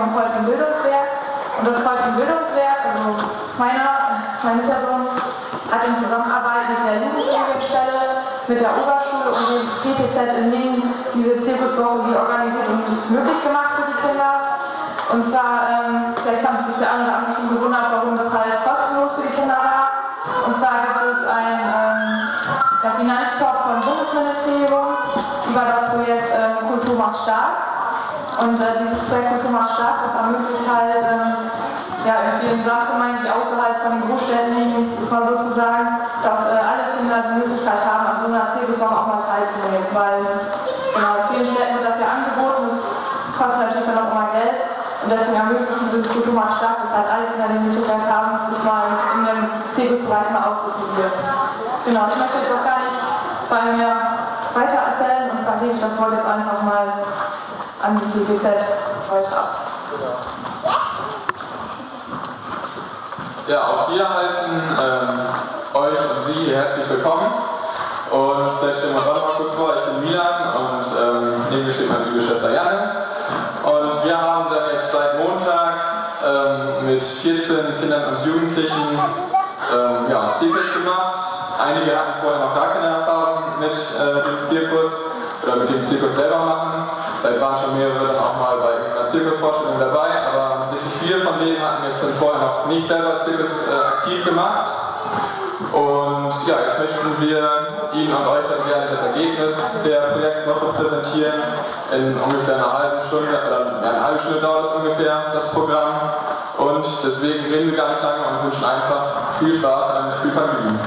vom Kolpen Bildungswerk. Und das Kolpen Bildungswerk, also meiner, meine Person, hat in Zusammenarbeit mit der Jugendstudienstelle, mit der Oberschule und dem TPZ in Lingen diese Zirkuswoche organisiert und möglich gemacht für die Kinder. Und zwar, ähm, vielleicht haben sich der eine oder andere schon gewundert, warum das halt kostenlos für die Kinder war. Und zwar gibt es ein ähm, Finanztopf vom Bundesministerium über das Projekt ähm, Kultur macht stark. Und äh, dieses Projekt Kultur macht stark, das ermöglicht halt ähm, ja, in vielen Sachgemeinden, die außerhalb von den Großstädten liegen, ist mal sozusagen, dass äh, alle Kinder die Möglichkeit haben, an so einer Zirkuswoche auch mal teilzunehmen. Weil genau, in vielen Städten wird das ja angeboten, das kostet natürlich dann auch immer Geld. Und deswegen ermöglicht dieses Kulturmarkt stark, dass halt alle Kinder die Möglichkeit haben, sich mal in dem Zirkusbereich mal auszuprobieren. Genau, ich möchte jetzt auch gar nicht bei mir weiter erzählen und zwar ich das Wort jetzt einfach mal an die TGZ heute ab. Ja, auch wir heißen ähm, euch und Sie herzlich willkommen. Und vielleicht stellen wir uns auch noch mal kurz vor. Ich bin Milan und ähm, neben mir steht meine liebe Schwester Janne. Und wir haben dann jetzt seit Montag ähm, mit 14 Kindern und Jugendlichen ähm, ja, Zirkus gemacht. Einige hatten vorher noch gar keine Erfahrung mit äh, dem Zirkus oder mit dem Zirkus selber machen. Vielleicht waren schon mehrere dann auch mal bei einer Zirkusvorstellung dabei, aber wirklich viele von denen hatten jetzt dann vorher noch nicht selber Zirkus äh, aktiv gemacht. Und ja, jetzt möchten wir Ihnen und euch dann gerne das Ergebnis der Projektwoche präsentieren. In ungefähr einer halben Stunde, oder eine halbe Stunde dauert es ungefähr, das Programm. Und deswegen reden wir gar nicht lange und wünschen einfach viel Spaß und viel Vergnügen.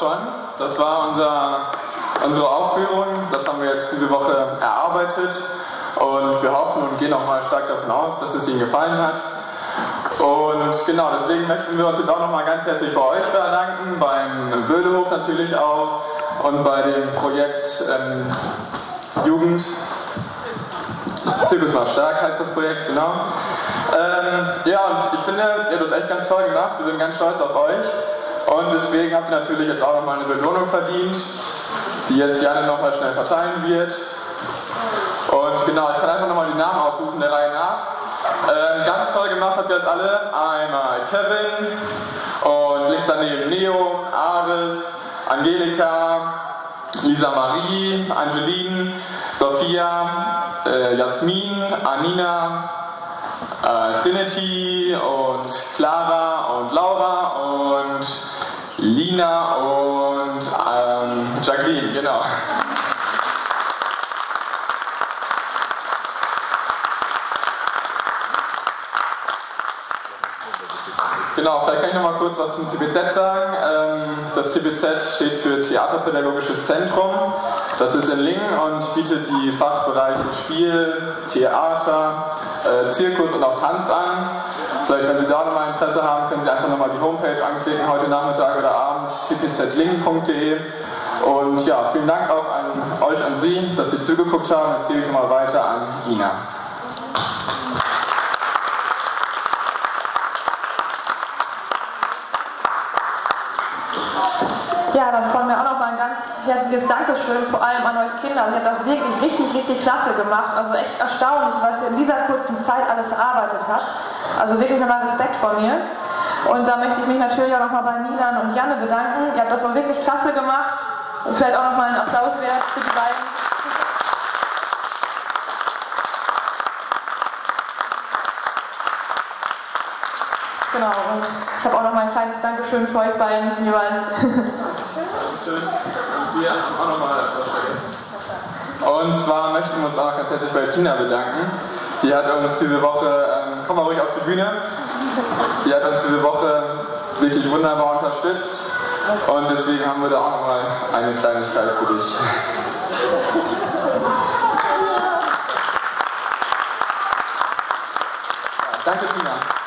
schon. Das war unser, unsere Aufführung. Das haben wir jetzt diese Woche erarbeitet. Und wir hoffen und gehen auch mal stark davon aus, dass es Ihnen gefallen hat. Und genau, deswegen möchten wir uns jetzt auch nochmal ganz herzlich bei euch bedanken, beim Wödehof natürlich auch und bei dem Projekt ähm, Jugend. Zirkus war stark, heißt das Projekt, genau. Ähm, ja, und ich finde, ihr habt das echt ganz toll gemacht. Wir sind ganz stolz auf euch. Und deswegen habt ihr natürlich jetzt auch nochmal eine Belohnung verdient, die jetzt Janne nochmal schnell verteilen wird. Und genau, ich kann einfach nochmal die Namen aufrufen der Reihe nach. Ähm, ganz toll gemacht habt ihr das alle. Einmal Kevin und links daneben Neo, Aris, Angelika, Lisa Marie, Angeline, Sophia, äh, Jasmin, Anina, äh, Trinity und Clara und Laura und Lina und ähm, Jacqueline, genau. Genau, vielleicht kann ich noch mal kurz was zum TPZ sagen. Ähm, das TPZ steht für Theaterpädagogisches Zentrum. Das ist in Lingen und bietet die Fachbereiche Spiel, Theater, äh, Zirkus und auch Tanz an. Vielleicht, wenn Sie da nochmal Interesse haben, können Sie einfach nochmal die Homepage anklicken, heute Nachmittag oder Abend, tpzlingen.de. Und ja, vielen Dank auch an euch, an Sie, dass Sie zugeguckt haben. Jetzt gebe ich nochmal weiter an Ina. Ja, dann von mir auch nochmal ein ganz herzliches Dankeschön, vor allem an euch Kinder. Ihr habt das wirklich richtig, richtig klasse gemacht. Also echt erstaunlich, was ihr in dieser kurzen Zeit alles erarbeitet habt. Also wirklich nochmal Respekt von mir. Und da möchte ich mich natürlich auch nochmal bei Milan und Janne bedanken. Ihr habt das auch wirklich klasse gemacht. Und vielleicht auch nochmal einen Applaus wert für die beiden. Genau, und ich habe auch noch mal ein kleines Dankeschön für euch beiden jeweils. Schön. Wir haben auch nochmal etwas vergessen. Und zwar möchten wir uns auch ganz herzlich bei Tina bedanken. Die hat uns diese Woche, ähm, komm mal ruhig auf die Bühne, die hat uns diese Woche wirklich wunderbar unterstützt. Und deswegen haben wir da auch nochmal eine Kleinigkeit für dich. Danke, Tina.